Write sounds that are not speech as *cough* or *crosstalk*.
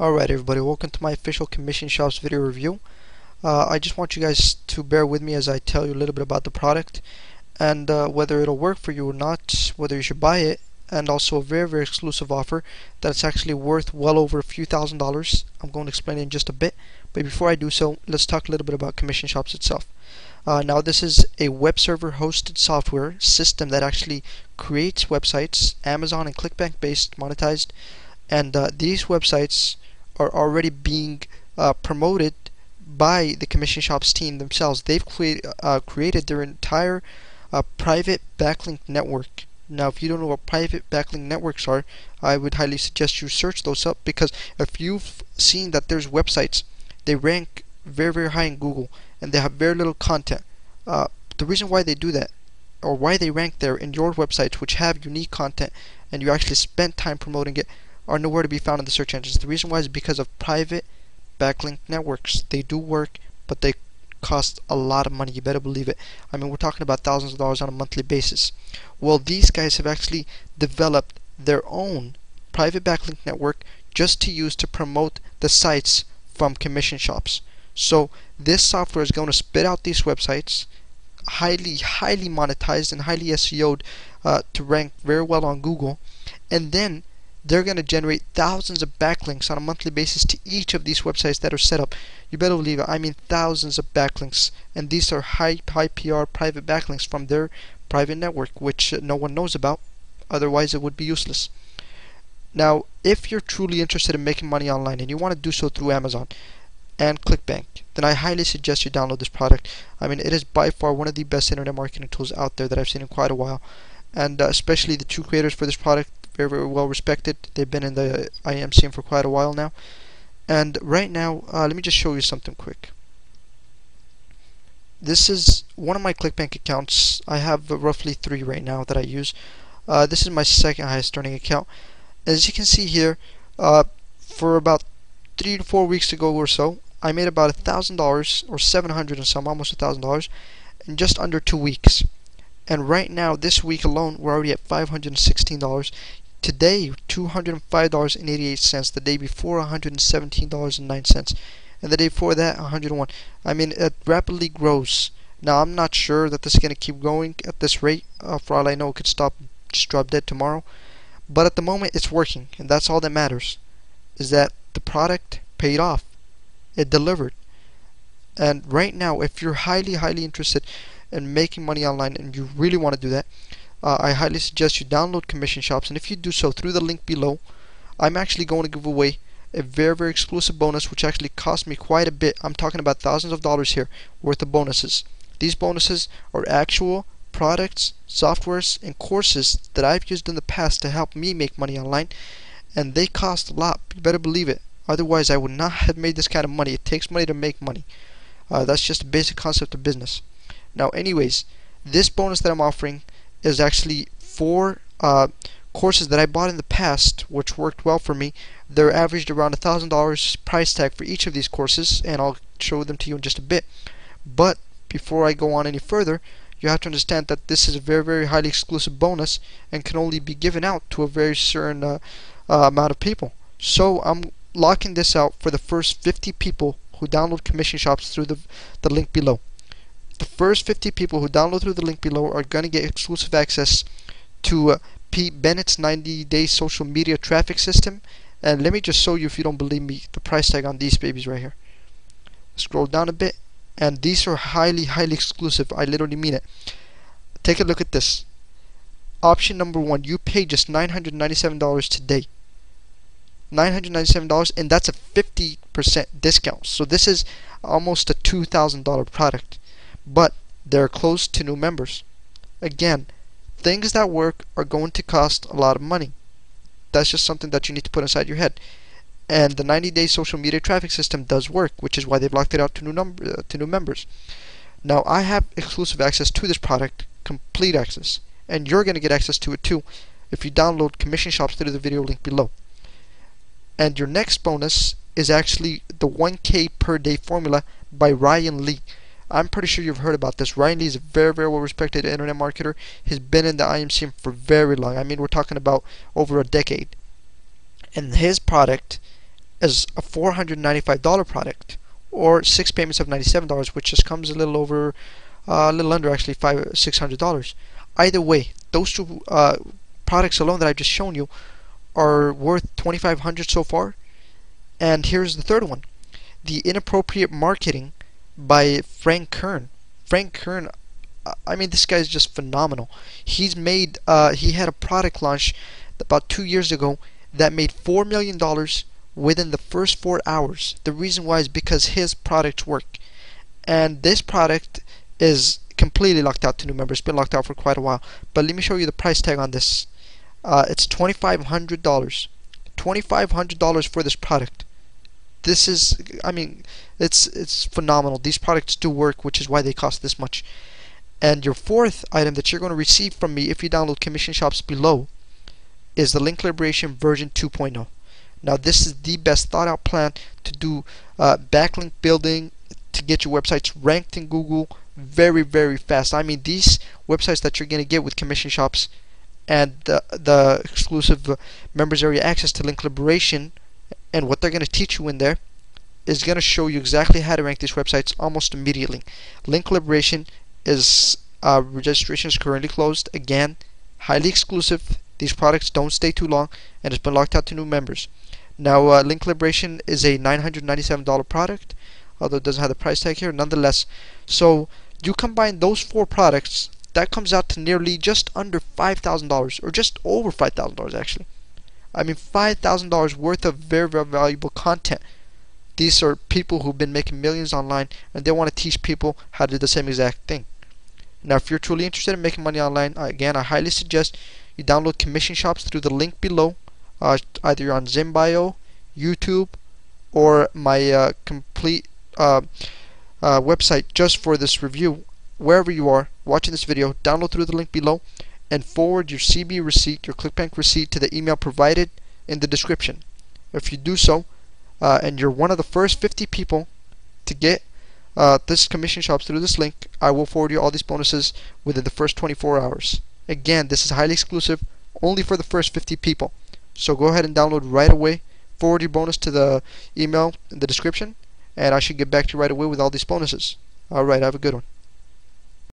Alright everybody, welcome to my official Commission Shops video review. Uh, I just want you guys to bear with me as I tell you a little bit about the product and uh, whether it'll work for you or not, whether you should buy it, and also a very very exclusive offer that's actually worth well over a few thousand dollars. I'm going to explain it in just a bit, but before I do so, let's talk a little bit about Commission Shops itself. Uh, now this is a web server hosted software system that actually creates websites, Amazon and ClickBank based, monetized, and uh, these websites are already being uh, promoted by the commission shops team themselves. They've uh, created their entire uh, private backlink network. Now, if you don't know what private backlink networks are, I would highly suggest you search those up because if you've seen that there's websites, they rank very, very high in Google and they have very little content. Uh, the reason why they do that or why they rank there in your websites which have unique content and you actually spent time promoting it are nowhere to be found in the search engines. The reason why is because of private backlink networks. They do work, but they cost a lot of money. You better believe it. I mean, we're talking about thousands of dollars on a monthly basis. Well, these guys have actually developed their own private backlink network just to use to promote the sites from commission shops. So this software is going to spit out these websites, highly, highly monetized and highly SEO'd uh, to rank very well on Google, and then they're going to generate thousands of backlinks on a monthly basis to each of these websites that are set up. You better believe it. I mean thousands of backlinks, and these are high high PR private backlinks from their private network, which no one knows about. Otherwise, it would be useless. Now, if you're truly interested in making money online and you want to do so through Amazon and ClickBank, then I highly suggest you download this product. I mean, it is by far one of the best internet marketing tools out there that I've seen in quite a while. And uh, especially the two creators for this product, very very well respected. They've been in the IM scene for quite a while now. And right now, uh, let me just show you something quick. This is one of my ClickBank accounts. I have roughly three right now that I use. Uh, this is my second highest earning account. As you can see here, uh, for about three to four weeks ago or so, I made about a thousand dollars or seven hundred and some, almost a thousand dollars, in just under two weeks. And right now, this week alone, we're already at $516. Today, $205.88. The day before, $117.09. And the day before that, 101 I mean, it rapidly grows. Now, I'm not sure that this is going to keep going at this rate. Uh, for all I know, it could stop, just drop dead tomorrow. But at the moment, it's working. And that's all that matters. Is that the product paid off. It delivered. And right now, if you're highly, highly interested in making money online and you really want to do that, uh, I highly suggest you download Commission Shops. And if you do so through the link below, I'm actually going to give away a very, very exclusive bonus, which actually cost me quite a bit. I'm talking about thousands of dollars here worth of bonuses. These bonuses are actual products, softwares, and courses that I've used in the past to help me make money online, and they cost a lot. You better believe it. Otherwise, I would not *laughs* have made this kind of money. It takes money to make money. Uh, that's just a basic concept of business. Now, anyways, this bonus that I'm offering is actually four uh, courses that I bought in the past, which worked well for me. They're averaged around a thousand dollars price tag for each of these courses, and I'll show them to you in just a bit. But before I go on any further, you have to understand that this is a very, very highly exclusive bonus and can only be given out to a very certain uh, uh, amount of people. So I'm locking this out for the first 50 people who download commission shops through the, the link below the first 50 people who download through the link below are going to get exclusive access to uh, Pete Bennett's 90 day social media traffic system. And let me just show you, if you don't believe me, the price tag on these babies right here. Scroll down a bit, and these are highly, highly exclusive. I literally mean it. Take a look at this. Option number one, you pay just $997 today. $997, and that's a 50% discount. So this is almost a $2,000 product but they're close to new members. Again, things that work are going to cost a lot of money. That's just something that you need to put inside your head. And the 90-day social media traffic system does work, which is why they've locked it out to new number uh, to new members. Now I have exclusive access to this product, complete access, and you're going to get access to it too if you download Commission Shops through the video link below. And your next bonus is actually the 1K per day formula by Ryan Lee. I'm pretty sure you've heard about this. Ryan Lee is a very, very well respected internet marketer. He's been in the IM scene for very long. I mean, we're talking about over a decade. And his product is a $495 product or six payments of $97 which just comes a little over uh, a little under actually five $600 either way those two uh, products alone that I've just shown you are worth 2500 so far and here's the third one the inappropriate marketing by Frank Kern Frank Kern I mean this guy is just phenomenal he's made uh, he had a product launch about two years ago that made four million dollars within the first four hours. The reason why is because his products work. And this product is completely locked out to new members. It's been locked out for quite a while. But let me show you the price tag on this. Uh, it's $2,500. $2,500 for this product. This is, I mean, it's it's phenomenal. These products do work, which is why they cost this much. And your fourth item that you're going to receive from me if you download Commission Shops below is the Link Liberation version 2.0. Now this is the best thought out plan to do uh, backlink building to get your websites ranked in Google very very fast. I mean these websites that you're gonna get with commission shops and the, the exclusive uh, members area access to link liberation and what they're gonna teach you in there is gonna show you exactly how to rank these websites almost immediately. Link liberation is uh, registration is currently closed again highly exclusive these products don't stay too long and it's been locked out to new members. Now, uh, Link Liberation is a $997 product, although it doesn't have the price tag here, nonetheless. So, you combine those four products, that comes out to nearly just under $5,000, or just over $5,000 actually. I mean, $5,000 worth of very, very valuable content. These are people who've been making millions online, and they want to teach people how to do the same exact thing. Now, if you're truly interested in making money online, again, I highly suggest you download commission shops through the link below uh, either on Zimbio, YouTube, or my uh, complete uh, uh, website just for this review. Wherever you are watching this video, download through the link below and forward your CB receipt, your ClickBank receipt to the email provided in the description. If you do so, uh, and you're one of the first 50 people to get uh, this commission shops through this link, I will forward you all these bonuses within the first 24 hours. Again, this is highly exclusive, only for the first 50 people. So go ahead and download right away. Forward your bonus to the email in the description, and I should get back to you right away with all these bonuses. Alright, have a good one.